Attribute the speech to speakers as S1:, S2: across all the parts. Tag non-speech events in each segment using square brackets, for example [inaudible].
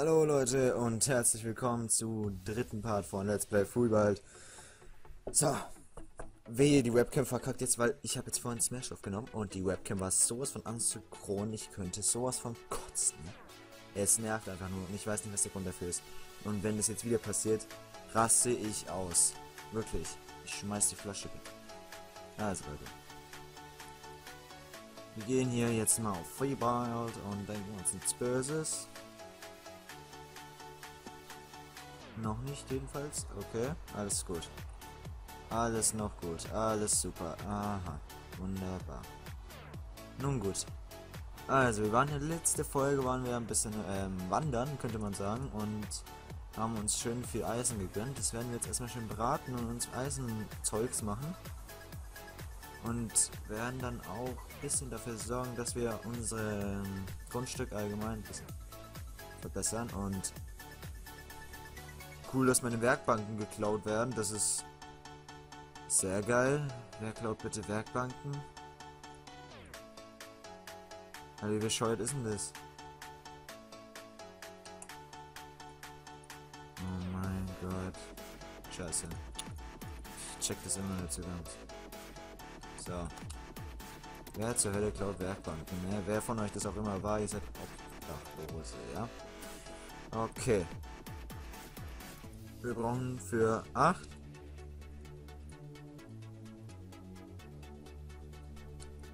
S1: Hallo Leute und herzlich willkommen zu dritten Part von Let's Play Fullbald. So, wehe, die Webcam verkackt jetzt, weil ich habe jetzt vorhin Smash aufgenommen und die Webcam war sowas von ansynchron, ich könnte sowas von kotzen. Es nervt einfach nur und ich weiß nicht, was der Grund dafür ist. Und wenn das jetzt wieder passiert, raste ich aus. Wirklich. Ich schmeiß die Flasche weg. Also Leute. Wir gehen hier jetzt mal auf Freebild und denken uns nichts Böses. Noch nicht jedenfalls. Okay, alles gut. Alles noch gut. Alles super. Aha. Wunderbar. Nun gut. Also, wir waren in der letzte Folge, waren wir ein bisschen ähm, wandern, könnte man sagen. Und haben uns schön viel Eisen gegönnt. Das werden wir jetzt erstmal schön braten und uns Eisenzeugs machen. Und werden dann auch ein bisschen dafür sorgen, dass wir unser Grundstück allgemein ein bisschen verbessern. Und cool, dass meine Werkbanken geklaut werden. Das ist sehr geil. Wer klaut bitte Werkbanken? Also wie bescheuert ist denn das? Oh mein Gott. Scheiße. Ich check das immer nicht so ganz. So. Wer zur Hölle klaut Werkbanken? Ne? Wer von euch das auch immer war, ihr seid Obdachlose, ja? Okay. Wir brauchen für 8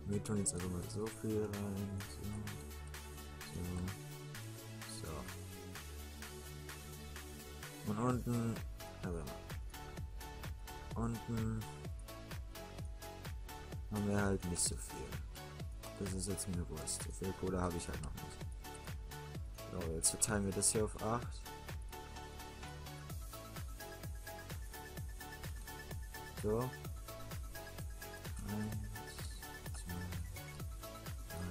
S1: Wir tun jetzt also mal so viel rein. So. So. so. Und unten. Also unten haben wir halt nicht so viel. Das ist jetzt mir Wurst. So viel Kohle habe ich halt noch nicht. So, jetzt verteilen wir das hier auf 8. So. Eins, zwei, drei,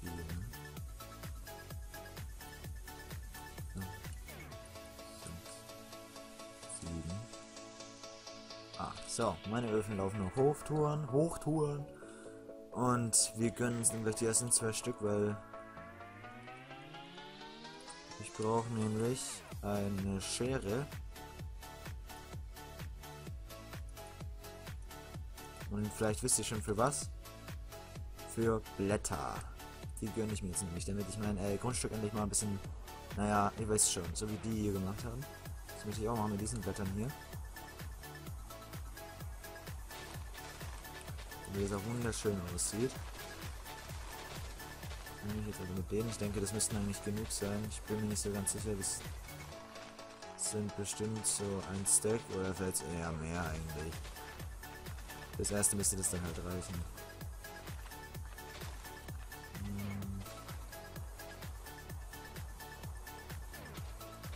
S1: vier, fünf, sechs, sieben, acht. So, meine Öfen laufen noch Hochtouren, Hochtouren. Und wir gönnen uns gleich die ersten zwei Stück, weil ich brauche nämlich eine Schere. Und vielleicht wisst ihr schon für was? Für Blätter. Die gönne ich mir jetzt nämlich, damit ich mein äh, Grundstück endlich mal ein bisschen, naja, ihr wisst schon, so wie die hier gemacht haben. Das möchte ich auch machen mit diesen Blättern hier. Wie das auch wunderschön aussieht. Nehme ich jetzt also mit denen. Ich denke, das müssten eigentlich genug sein. Ich bin mir nicht so ganz sicher. Das sind bestimmt so ein Stack oder vielleicht eher mehr eigentlich. Das erste müsste das dann halt reichen. Hm.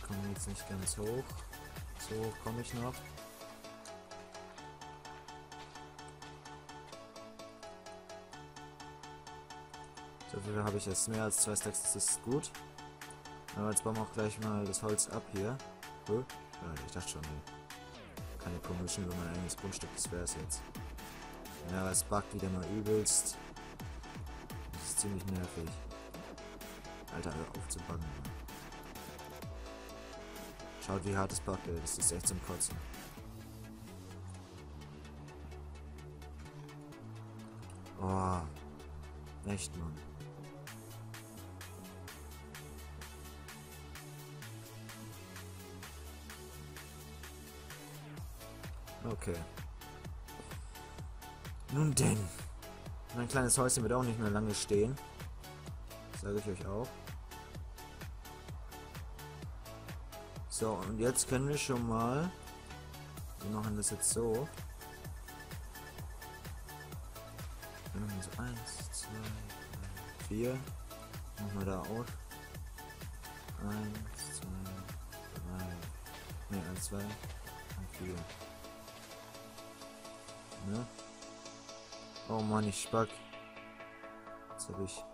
S1: Komme jetzt nicht ganz hoch. So komme ich noch. So viel habe ich jetzt mehr als zwei Stacks, das ist gut. Aber jetzt bauen wir auch gleich mal das Holz ab hier. Ja, ich dachte schon, nee. keine Promotion über mein eigenes Grundstück, das wäre es jetzt. Ja, es buggt wieder mal übelst. Das ist ziemlich nervig. Alter, Alter aufzubuggen. Schaut, wie hart es buggt, ey. Das ist echt zum Kotzen. Oh. Echt, Mann. Okay. Nun denn. Mein kleines Häuschen wird auch nicht mehr lange stehen. Sage ich euch auch. So, und jetzt können wir schon mal... Wir machen das jetzt so. Wir machen so 1, 2, 3, 4. Machen wir da auf. 1, 2, 3, ne, 1, 2 und 4. Ne? Oh Mann, ich spack. Jetzt hab ich.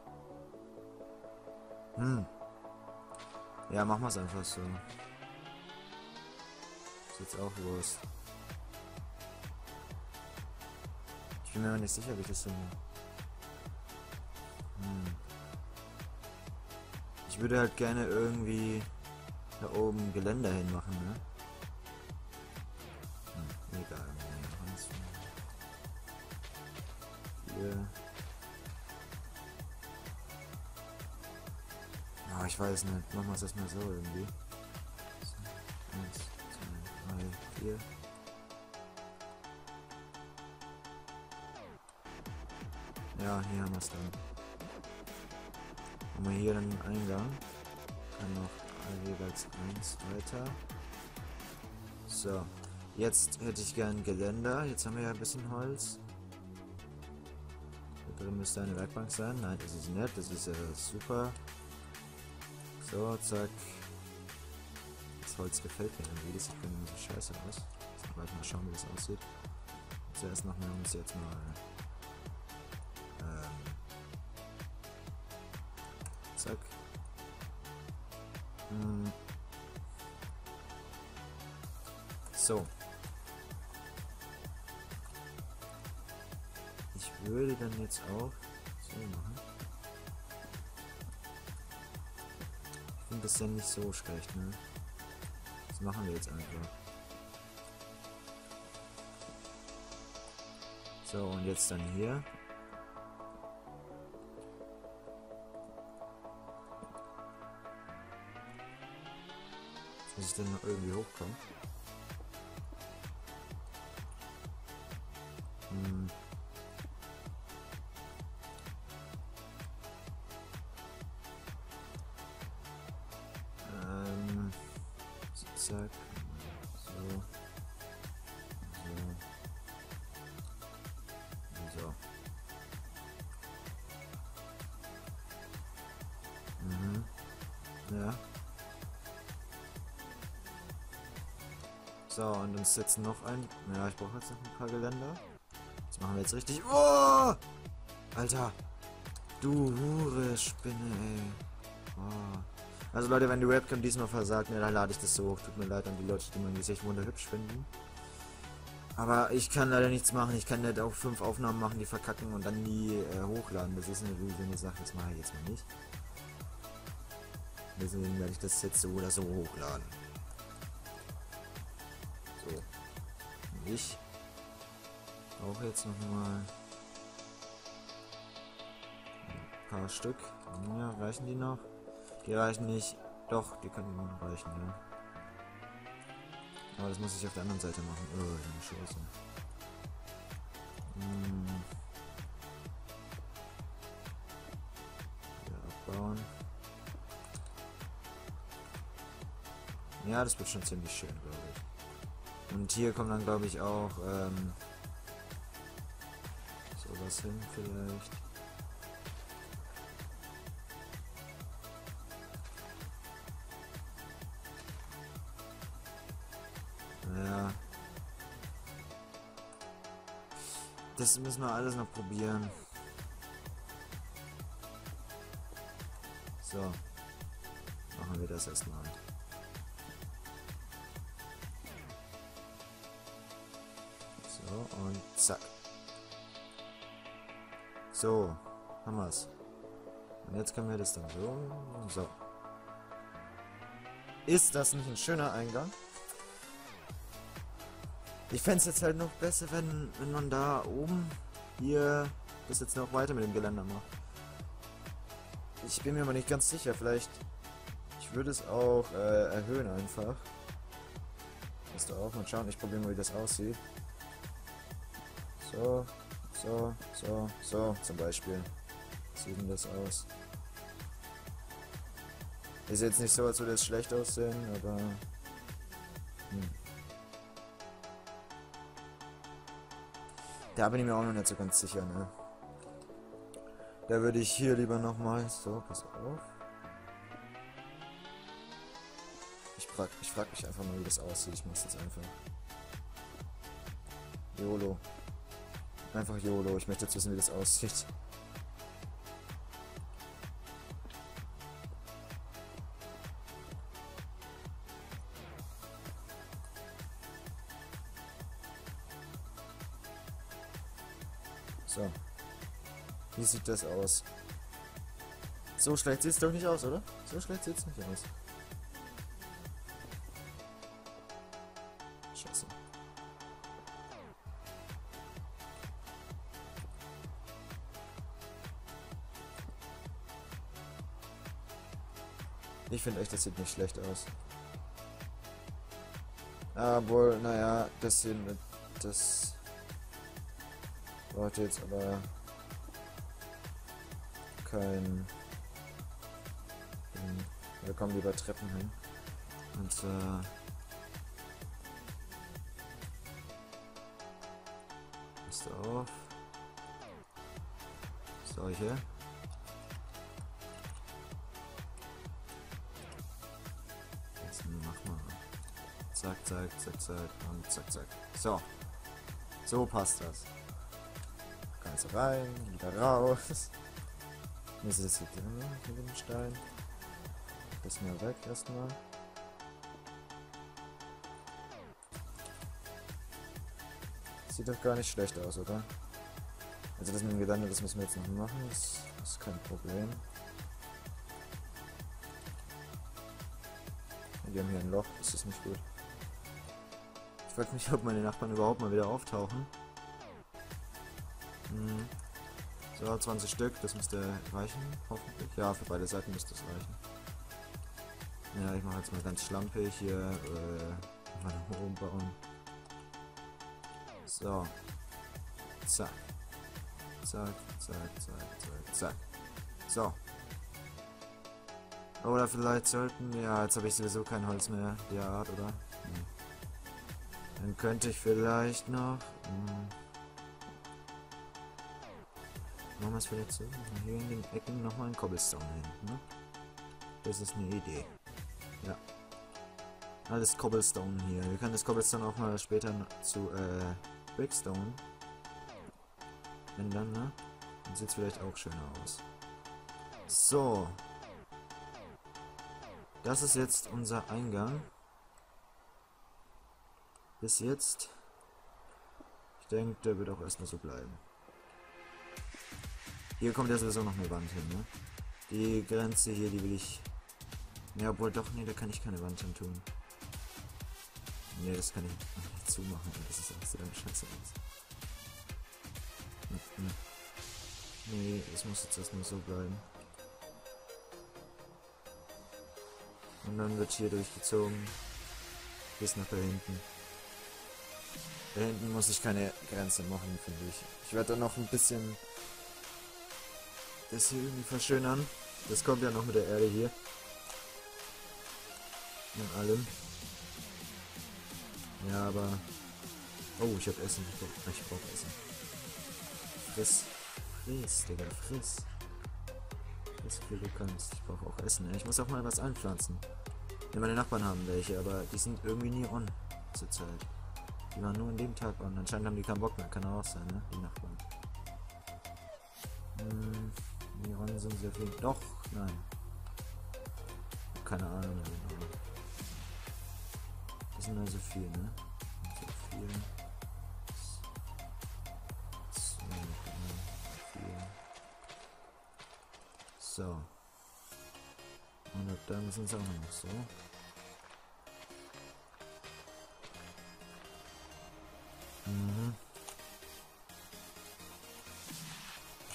S1: Hm. Ja, machen wir es einfach so. Ist jetzt auch los. Ich bin mir nicht sicher, wie ich das so. Hm. Ich würde halt gerne irgendwie da oben Geländer hinmachen, ne? Hm, egal. Hier. Oh, ich weiß nicht. Machen wir es erstmal so irgendwie. So, eins, zwei, drei, vier. Ja, hier haben wir es dann. Haben wir hier einen Eingang. Dann noch jeweils eins weiter. So. Jetzt hätte ich gern Geländer. Jetzt haben wir ja ein bisschen Holz. Drin müsste eine Werkbank sein. Nein, das ist nett. Das ist ja super. So, zack. Das Holz gefällt mir irgendwie. Das sieht irgendwie so scheiße aus. Jetzt mal schauen, wie das aussieht. Zuerst noch mal uns jetzt mal Zack. Hm. So. Würde dann jetzt auch so machen. Ich finde das ja nicht so schlecht, ne? Das machen wir jetzt einfach. So, und jetzt dann hier. Muss ich denn noch irgendwie hochkommen? Zack. So. So. So. Mhm. Ja. So, und uns setzen noch ein. Ja, ich brauche jetzt noch ein paar Geländer. Das machen wir jetzt richtig. Oh! Alter! Du Hure Spinne, ey. Oh. Also Leute, wenn die Webcam diesmal versagt, ne, dann lade ich das so hoch. Tut mir leid an die Leute, die mein Gesicht wunderhübsch finden. Aber ich kann leider nichts machen. Ich kann nicht auch fünf Aufnahmen machen, die verkacken und dann nie äh, hochladen. Das ist eine eine Sache. Das mache ich jetzt mal nicht. Deswegen werde ich das jetzt so oder so hochladen. ich auch jetzt noch mal ein paar Stück. Ja, reichen die noch? Die reichen nicht. Doch, die können noch reichen, ja. Aber das muss ich auf der anderen Seite machen. Oh, eine Scheiße. Hm. Wieder abbauen. Ja, das wird schon ziemlich schön, glaube ich. Und hier kommt dann, glaube ich, auch ähm, sowas hin vielleicht. Das müssen wir alles noch probieren. So. Machen wir das erstmal. und zack. So, haben wir's. Und jetzt können wir das dann so so. Ist das nicht ein schöner Eingang? Ich fände es jetzt halt noch besser, wenn, wenn man da oben hier das jetzt noch weiter mit dem Geländer macht. Ich bin mir aber nicht ganz sicher, vielleicht... Ich würde es auch äh, erhöhen einfach. Musst du auch mal schauen, ich probiere mal, wie das aussieht. So, so, so, so zum Beispiel. Sieht denn das aus? Ist jetzt nicht so, als würde es schlecht aussehen, aber... Hm. Da bin ich mir auch noch nicht so ganz sicher, ne? Da würde ich hier lieber nochmal... So, pass auf. Ich frag, ich frag mich einfach mal, wie das aussieht. Ich mach's jetzt einfach. YOLO. Einfach YOLO. Ich möchte jetzt wissen, wie das aussieht. Sieht das aus? So schlecht sieht es doch nicht aus, oder? So schlecht sieht es nicht aus. Scheiße. Ich finde echt, das sieht nicht schlecht aus. Obwohl, naja, das hier mit das braucht jetzt aber kein wir kommen lieber Treppen hin. Und äh, Passt auf. Solche. Jetzt mach mal. Zack, zack, zack, zack und zack, zack. So. So passt das. Ganz rein, wieder raus. Ist das hier drin mit dem Stein? Das mal weg erstmal. Sieht doch gar nicht schlecht aus, oder? Also das mit dem Gelände, das müssen wir jetzt noch machen. Das ist kein Problem. Wir haben hier ein Loch, das ist nicht gut. Ich frage mich, ob meine Nachbarn überhaupt mal wieder auftauchen. Hm. So, 20 Stück, das müsste reichen, hoffentlich. Ja, für beide Seiten müsste es reichen. Ja, ich mache jetzt mal ganz schlampig hier äh, mal bauen. So. Zack. Zack, zack, zack, zack, zack. So. Oder vielleicht sollten. Ja, jetzt habe ich sowieso kein Holz mehr der Art, oder? Hm. Dann könnte ich vielleicht noch... Hm, machen wir es vielleicht so. Hier in den Ecken nochmal ein Cobblestone hin. Ne? Das ist eine Idee. Ja. Alles Cobblestone hier. Wir können das Cobblestone auch mal später zu äh, Brickstone ändern, ne? Dann sieht es vielleicht auch schöner aus. So. Das ist jetzt unser Eingang. Bis jetzt. Ich denke, der wird auch erstmal so bleiben. Hier kommt ja sowieso noch eine Wand hin, ne? Die Grenze hier, die will ich ja, obwohl doch, nee, da kann ich keine Wand hin tun. Nee, das kann ich nicht zumachen. Das ist auch sehr scheiße aus. Nee, es muss jetzt erstmal so bleiben. Und dann wird hier durchgezogen. Bis nach da hinten. Da hinten muss ich keine Grenze machen, finde ich. Ich werde dann noch ein bisschen das hier irgendwie verschönern. Das kommt ja noch mit der Erde hier. Und allem. Ja, aber... Oh, ich hab Essen. Ich brauch, ich brauch Essen. Friss. Friss, Digga, friss. Friss, wie du kannst. Ich brauche auch Essen. Ich muss auch mal was anpflanzen. Ja, meine Nachbarn haben welche, aber die sind irgendwie nie on zur Zeit. Die waren nur an dem Tag on. Anscheinend haben die keinen Bock mehr. Kann auch sein, ne? Die Nachbarn. Hm, nie on sind jeden Fall. Doch, nein. Keine Ahnung. Das sind also viel, ne? So viel. Zwei, drei, vier. So. Und ab dann sind es auch noch so. Mhm.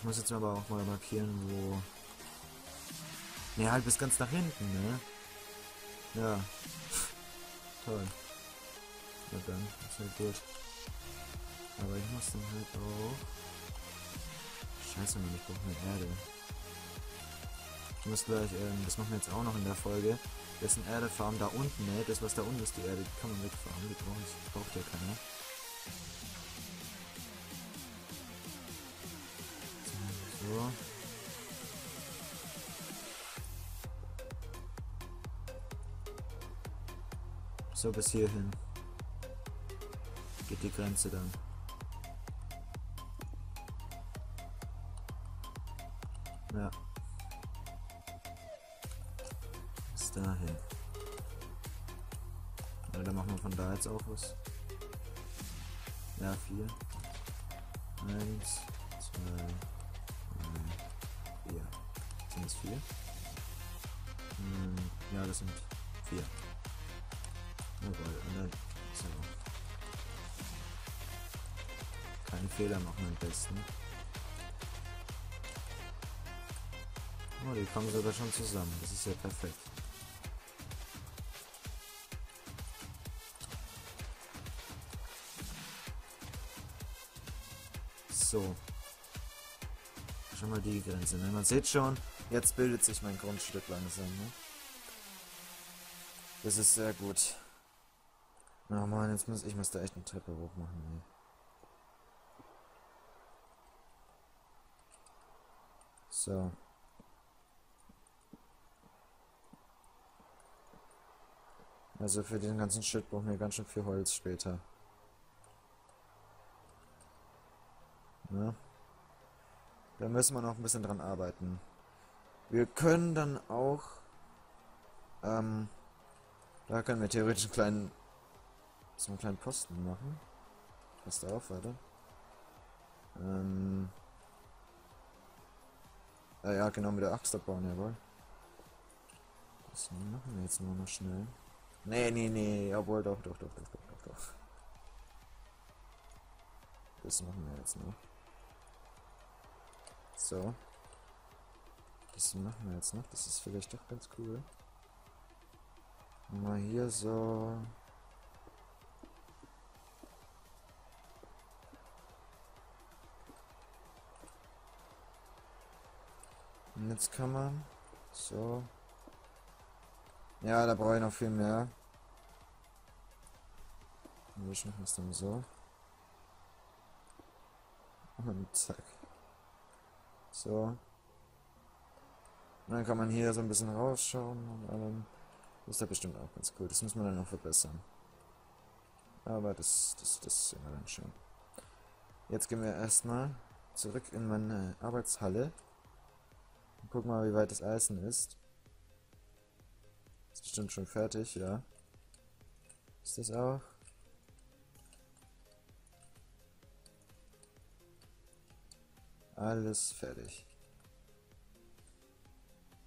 S1: Muss jetzt aber auch mal markieren, wo... Ne, halt bis ganz nach hinten, ne? Ja. Toll. Na dann, ist halt gut. Aber ich muss dann halt auch... Scheiße, Mann, ich brauche mehr Erde. Ich muss gleich, ähm, das machen wir jetzt auch noch in der Folge. Dessen Erdefarm da unten, ne? Das, was da unten ist, die Erde, die kann man wegfahren. Die braucht ja keiner. So, bis hierhin. Geht die Grenze dann. Ja. Bis dahin. Ja, dann machen wir von da jetzt auch was. Ja, vier. Eins, zwei, drei, vier. Sind sind es vier? Hm, ja, das sind vier. Und dann so. Keinen Fehler machen am besten. Oh, die kommen sogar schon zusammen. Das ist ja perfekt. So. Schon mal die Grenze. Ne? Man sieht schon, jetzt bildet sich mein Grundstück langsam. Ne? Das ist sehr gut. Oh man, jetzt muss ich muss da echt eine Treppe hoch machen. Ne? So. Also für den ganzen Shit brauchen wir ganz schön viel Holz später. Ja. Da müssen wir noch ein bisschen dran arbeiten. Wir können dann auch... Ähm, da können wir theoretisch einen kleinen... So einen kleinen Posten machen. Passt auf, warte. Ähm... Ja, ja, genau, mit der Axt abbauen, jawohl. Das machen wir jetzt nur noch schnell. Nee, nee, nee, obwohl, doch, doch, doch, doch, doch, doch, doch. Das machen wir jetzt noch. So. Das machen wir jetzt noch. Das ist vielleicht doch ganz cool. Mal hier so. Jetzt kann man so ja, da brauche ich noch viel mehr. Wir machen es dann so. Und zack. So. Und dann kann man hier so ein bisschen rausschauen und allem. Das ist ja bestimmt auch ganz cool. Das muss man dann noch verbessern. Aber das, das, das sehen wir dann schon. Jetzt gehen wir erstmal zurück in meine Arbeitshalle. Gucken mal, wie weit das Eisen ist. Ist bestimmt schon fertig, ja. Ist das auch? Alles fertig.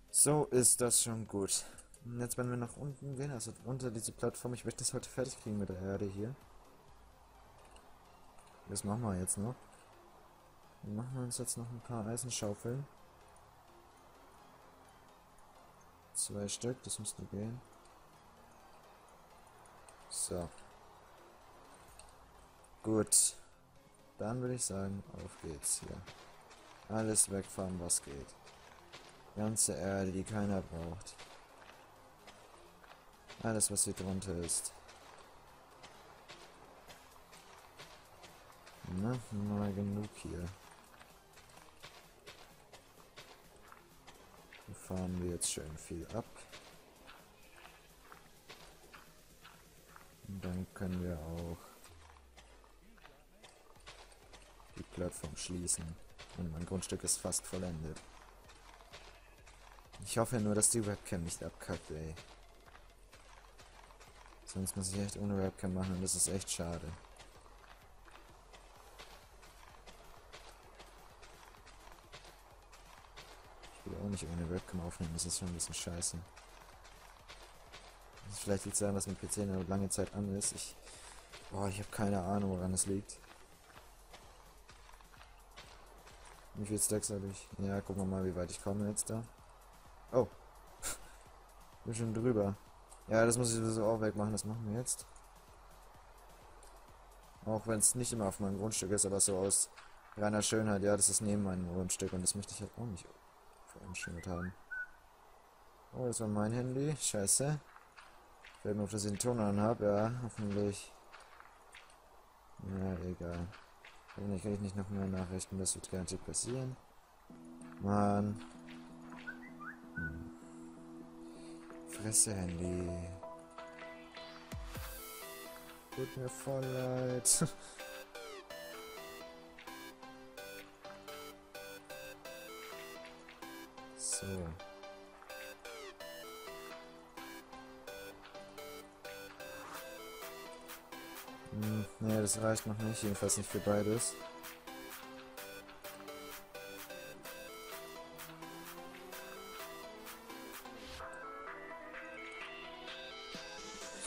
S1: So ist das schon gut. Und jetzt wenn wir nach unten gehen, also unter diese Plattform, ich möchte das heute fertig kriegen mit der Erde hier. Das machen wir jetzt noch. Dann machen wir uns jetzt noch ein paar Eisenschaufeln. Zwei Stück, das müsste gehen. So. Gut. Dann würde ich sagen, auf geht's hier. Alles wegfahren, was geht. Ganze Erde, die keiner braucht. Alles, was hier drunter ist. Na, mal genug hier. Fahren wir jetzt schön viel ab. Und dann können wir auch die Plattform schließen. Und mein Grundstück ist fast vollendet. Ich hoffe nur, dass die Webcam nicht abkackt, ey. Sonst muss ich echt ohne Webcam machen und das ist echt schade. Auch nicht ohne Webcam aufnehmen, das ist schon ein bisschen scheiße. Vielleicht liegt es daran, dass mein PC eine lange Zeit an ist. Ich, boah, ich habe keine Ahnung, woran es liegt. Wie viel Stacks habe ich? Ja, gucken wir mal, wie weit ich komme jetzt da. Oh. [laughs] Bin schon drüber. Ja, das muss ich sowieso auch wegmachen. Das machen wir jetzt. Auch wenn es nicht immer auf meinem Grundstück ist, aber so aus reiner Schönheit. Ja, das ist neben meinem Grundstück und das möchte ich halt auch nicht eingestellt haben. Oh, das war mein Handy. Scheiße. Ich werde nur, dass ich den Ton an habe. Ja, hoffentlich. Ja, egal. Hoffentlich kriege ich nicht noch mehr Nachrichten. Das wird garantiert passieren. Mann. Hm. Fresse, Handy. Tut mir voll leid. [laughs] So. Hm, naja, das reicht noch nicht, jedenfalls nicht für beides.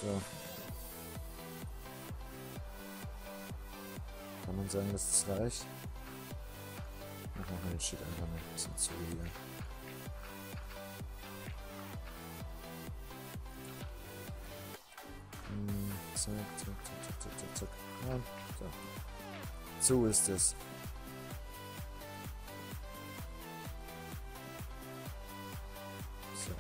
S1: So. Kann man sagen, dass das reicht? Machen wir den Schild einfach noch ein bisschen zu hier. Zack, zack, zack, zack, zack, zack. So. so ist es. So.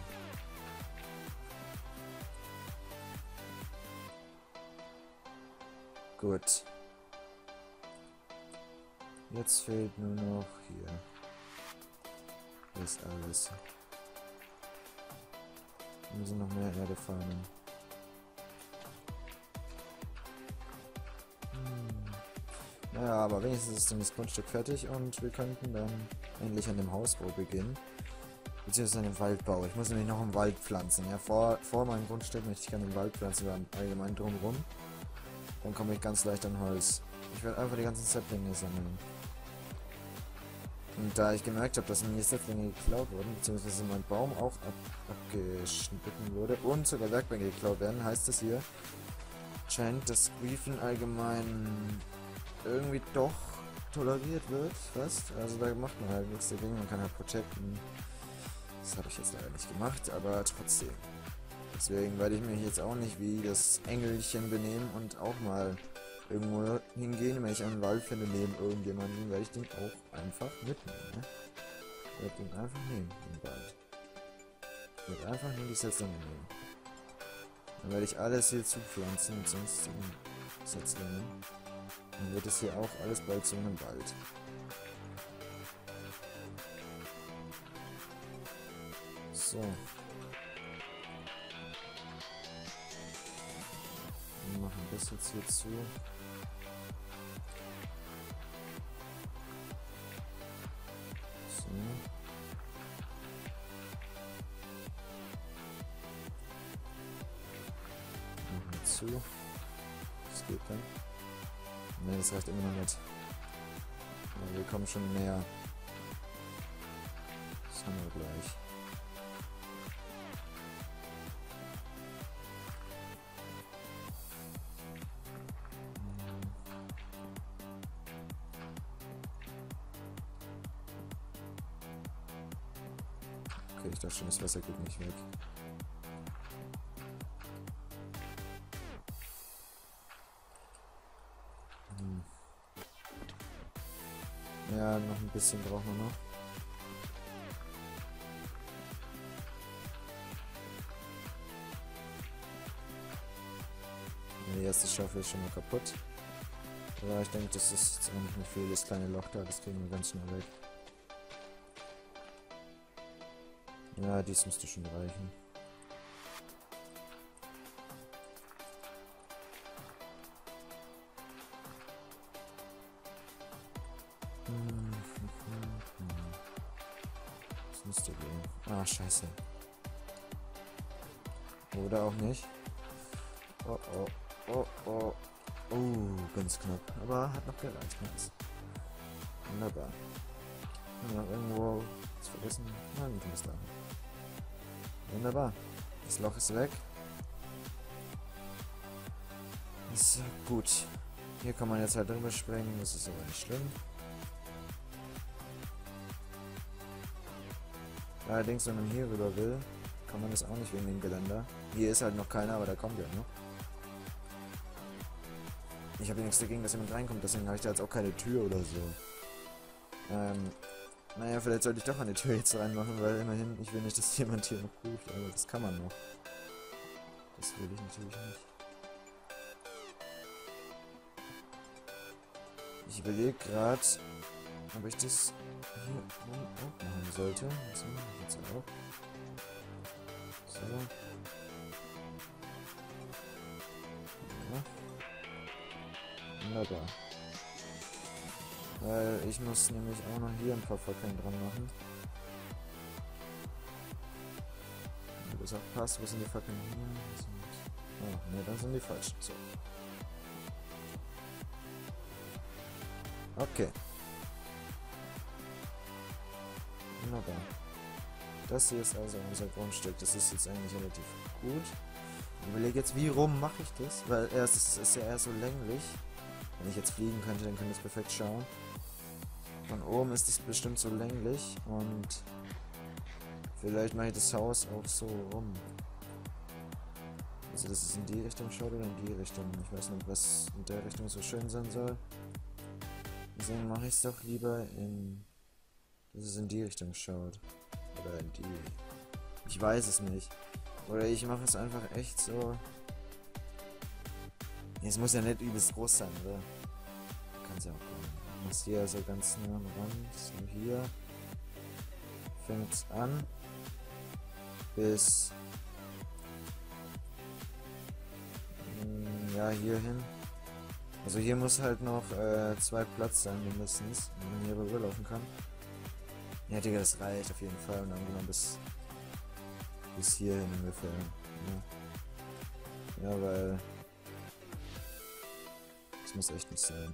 S1: Gut. Jetzt fehlt nur noch hier. Das alles. Wir müssen noch mehr Erde farmen. Naja, aber wenigstens ist dann das Grundstück fertig und wir könnten dann endlich an dem Hausbau beginnen. Beziehungsweise an dem Waldbau. Ich muss nämlich noch einen Wald pflanzen. Ja, vor, vor meinem Grundstück möchte ich gerne einen Wald pflanzen, allgemein drumherum. Dann komme ich ganz leicht an Holz. Ich werde einfach die ganzen Zepplinge sammeln. Und da ich gemerkt habe, dass mir Setzlinge geklaut wurden, beziehungsweise mein Baum auch ab abgeschnitten wurde und sogar Werkbänke geklaut werden, heißt es hier, scheint, dass Griefen allgemein irgendwie doch toleriert wird, fast. Also da macht man halt nichts dagegen, man kann halt protecten. Das habe ich jetzt leider nicht gemacht, aber trotzdem. Deswegen werde ich mich jetzt auch nicht wie das Engelchen benehmen und auch mal irgendwo hingehen, wenn ich einen Wald finde neben irgendjemanden, werde ich den auch einfach mitnehmen. Ne? Ich werde den einfach nehmen, den Wald. Ich werde einfach nur die Setzlinge nehmen. Dann werde ich alles hier zupflanzen und sonstigen Setzlingen. Dann wird es hier auch alles bald zu einem Wald. So. Wir machen das jetzt hier zu. zu. Reicht immer noch nicht. Aber wir kommen schon näher. Das haben wir gleich. Okay, ich dachte schon, das Wasser geht nicht weg. Bisschen brauchen wir noch. Die erste Schaufel ist schon mal kaputt. Aber ich denke, das ist jetzt eigentlich nicht viel. Das kleine Loch da, das kriegen wir ganz schnell weg. Ja, dies müsste schon reichen. Müsste gehen. Ah, scheiße. Oder auch nicht. Oh, oh, oh, oh. Oh, ganz knapp. Aber hat noch gereicht. Nice. Wunderbar. Noch irgendwo was vergessen? Nein, nicht muss da. Wunderbar. Das Loch ist weg. So, gut. Hier kann man jetzt halt drüber springen, das ist aber nicht schlimm. Allerdings, wenn man hier rüber will, kann man das auch nicht wegen dem Geländer. Hier ist halt noch keiner, aber da kommt ja noch. Ich habe nichts dagegen, dass jemand reinkommt, deswegen habe ich da jetzt auch keine Tür oder so. Ähm, naja, vielleicht sollte ich doch eine Tür jetzt reinmachen, weil immerhin, ich will nicht, dass jemand hier noch ruft, aber das kann man noch. Das will ich natürlich nicht. Ich überlege gerade, ob ich das hier auch machen sollte. Das mache ich jetzt auch. So. Ja. Wunderbar. Weil ich muss nämlich auch noch hier ein paar Fackeln dran machen. Wenn das auch passt, wo sind die Fackeln hier? Oh, ne, dann sind die falschen. So. Okay. Wunderbar. Das hier ist also unser Grundstück. Das ist jetzt eigentlich relativ gut. Ich überlege jetzt, wie rum mache ich das? Weil es ist, ist ja eher so länglich. Wenn ich jetzt fliegen könnte, dann könnte ich es perfekt schauen. Von oben ist es bestimmt so länglich und vielleicht mache ich das Haus auch so rum. Also dass es in die Richtung schaut oder in die Richtung. Ich weiß nicht, was in der Richtung so schön sein soll. Deswegen mache ich es doch lieber in... dass es in die Richtung schaut. Oder in die... Ich weiß es nicht. Oder ich mache es einfach echt so... Es muss ja nicht übelst groß sein, oder? Kann es ja auch kommen. Muss hier so ganz nah am Rand. So hier. Fängt es an. Bis... Hm, ja, hier hin. Also hier muss halt noch äh, zwei Platz sein mindestens, wenn man hier rüberlaufen kann. Ja, Digga, das reicht auf jeden Fall. Und dann gehen wir bis, bis hierhin ungefähr. Ja. ja, weil das muss echt nicht sein.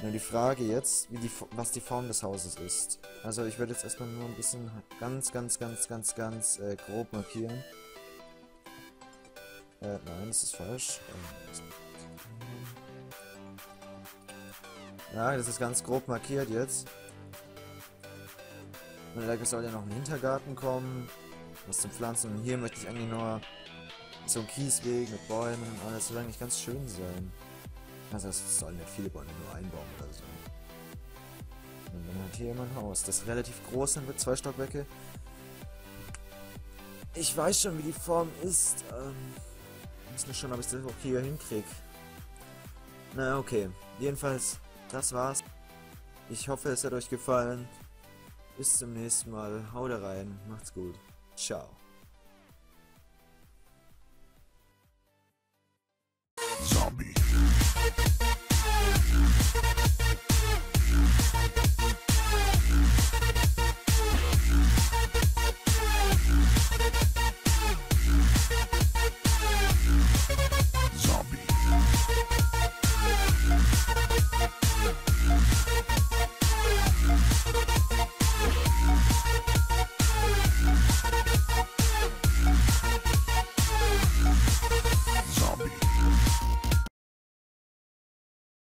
S1: Nur die Frage jetzt, wie die, was die Form des Hauses ist. Also ich werde jetzt erstmal nur ein bisschen ganz, ganz, ganz, ganz, ganz äh, grob markieren. Äh, nein, das ist falsch. Ja, das ist ganz grob markiert jetzt. Da soll ja noch ein Hintergarten kommen. Was zum Pflanzen. Und hier möchte ich eigentlich nur ein Kiesweg mit Bäumen und alles. soll eigentlich ganz schön sein. Also es sollen nicht viele Bäume, nur ein Baum oder so. Und dann hat hier mein Haus. Das ist relativ groß sind mit zwei Stockwerke. Ich weiß schon, wie die Form ist. Ähm, muss nur schon, ob ich das auch hier hinkriege. Na, okay. Jedenfalls, das war's. Ich hoffe, es hat euch gefallen. Bis zum nächsten Mal. Haut rein. Macht's gut. Ciao.